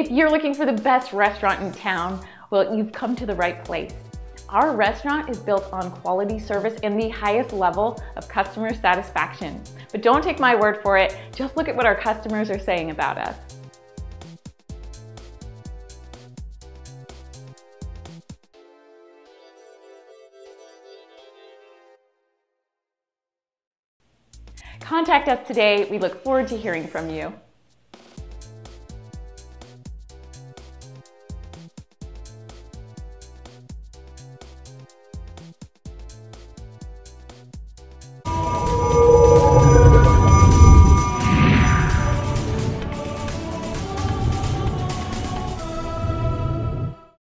If you're looking for the best restaurant in town, well, you've come to the right place. Our restaurant is built on quality service and the highest level of customer satisfaction. But don't take my word for it, just look at what our customers are saying about us. Contact us today. We look forward to hearing from you.